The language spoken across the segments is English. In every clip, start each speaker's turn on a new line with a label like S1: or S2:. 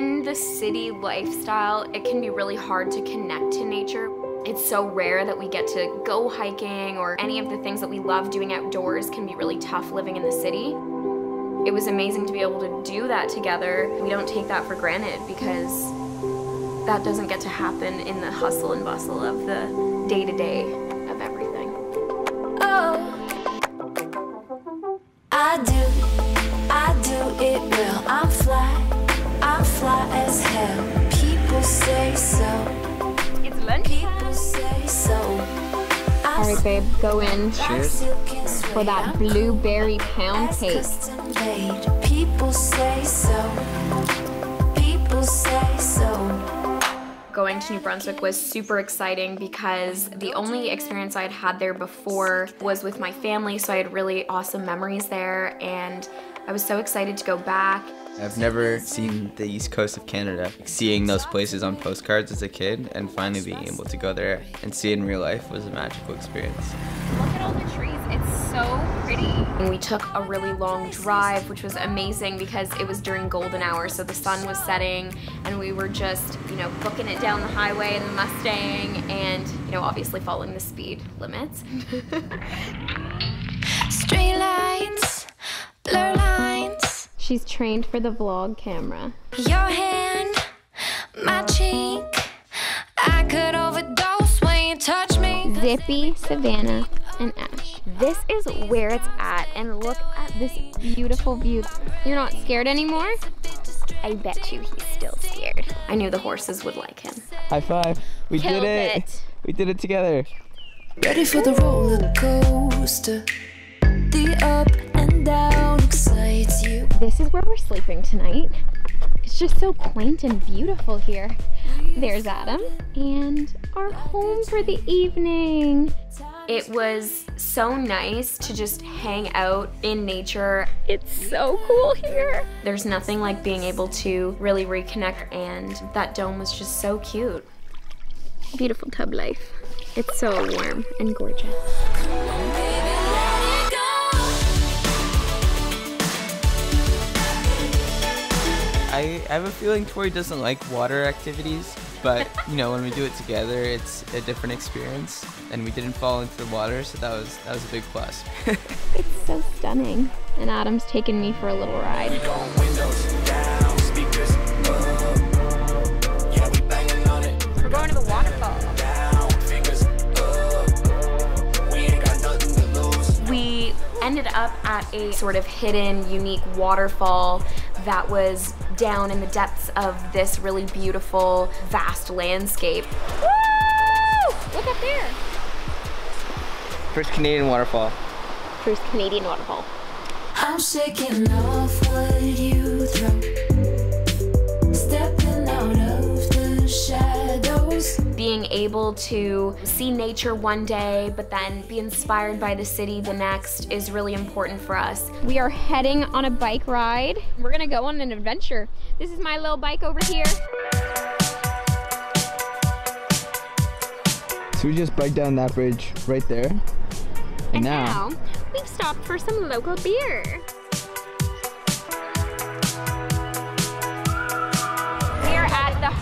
S1: In the city lifestyle, it can be really hard to connect to nature. It's so rare that we get to go hiking or any of the things that we love doing outdoors can be really tough living in the city. It was amazing to be able to do that together. We don't take that for granted because that doesn't get to happen in the hustle and bustle of the day to day
S2: say so,
S1: It's lunch.
S2: people say so.
S1: All right, babe, go in
S3: Cheers.
S1: for that blueberry pound cake.
S2: People say so, people say so.
S1: Going to New Brunswick was super exciting because the only experience I'd had there before was with my family, so I had really awesome memories there, and I was so excited to go back.
S3: I've never seen the east coast of Canada. Seeing those places on postcards as a kid and finally being able to go there and see it in real life was a magical experience.
S1: Look at all the trees, it's so pretty. And we took a really long drive, which was amazing because it was during golden hour, so the sun was setting, and we were just, you know, booking it down the highway in the Mustang, and, you know, obviously following the speed limits.
S2: Street lights, blur lines.
S1: She's trained for the vlog camera.
S2: Your hand, my cheek. I could overdose when you touch me.
S1: Zippy, Savannah, and Ash. This is where it's at, and look at this beautiful view. You're not scared anymore? I bet you he's still scared. I knew the horses would like him.
S3: High five. We
S1: Killed
S3: did it.
S1: it.
S3: We did it together.
S2: Ready for the roller coaster. The up and down excites you.
S1: This is where we're sleeping tonight. It's just so quaint and beautiful here. There's Adam and our home for the evening. It was so nice to just hang out in nature. It's so cool here. There's nothing like being able to really reconnect, and that dome was just so cute. Beautiful tub life. It's so warm and gorgeous.
S3: I I have a feeling Torri doesn't like water activities, but you know when we do it together, it's a different experience. And we didn't fall into the water, so that was that was a big plus.
S1: It's so stunning. And Adam's taken me for a little ride.
S4: Up
S1: at a sort of hidden, unique waterfall that was down in the depths of this really beautiful, vast landscape. Woo! Look up there.
S3: First Canadian waterfall.
S1: First Canadian waterfall.
S2: I'm shaking off what you shadows.
S1: Being able to see nature one day, but then be inspired by the city the next is really important for us. We are heading on a bike ride. We're gonna go on an adventure. This is my little bike over here.
S3: So we just biked down that bridge right there.
S1: And now, we've stopped for some local beer.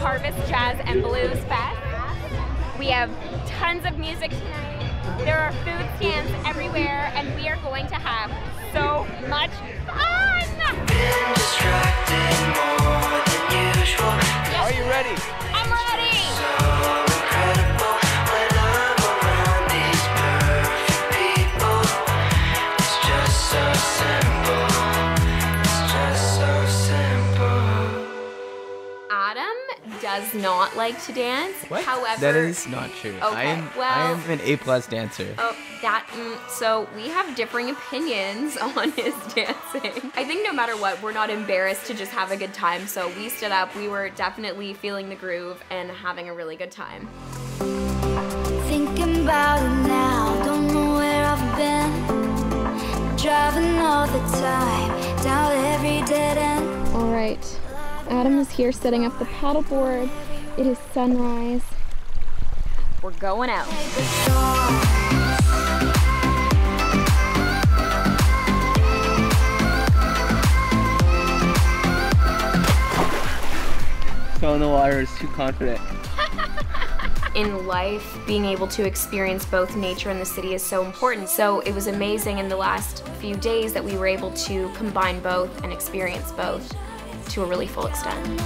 S1: Harvest Jazz and Blues Fest. We have tons of music tonight. There are food stands everywhere, and we are going to have so much fun!
S4: Distracted more than usual.
S3: Are you ready?
S1: I'm ready!
S4: So incredible
S1: does not like to dance. However,
S3: that is not true. I
S1: Okay,
S3: am I am an A plus dancer.
S1: Oh, that. Mm, so we have differing opinions on his dancing. I think no matter what, we're not embarrassed to just have a good time. So we stood up. We were definitely feeling the groove and having a really good time.
S2: Thinking about it now, don't know where I've been. Driving all the time, down every dead end.
S1: All right, Adam is here setting up the paddleboard. It is sunrise. We're going out.
S3: toe in the water is too confident.
S1: in life, being able to experience both nature and the city is so important. So it was amazing in the last few days that we were able to combine both and experience both to a really full extent.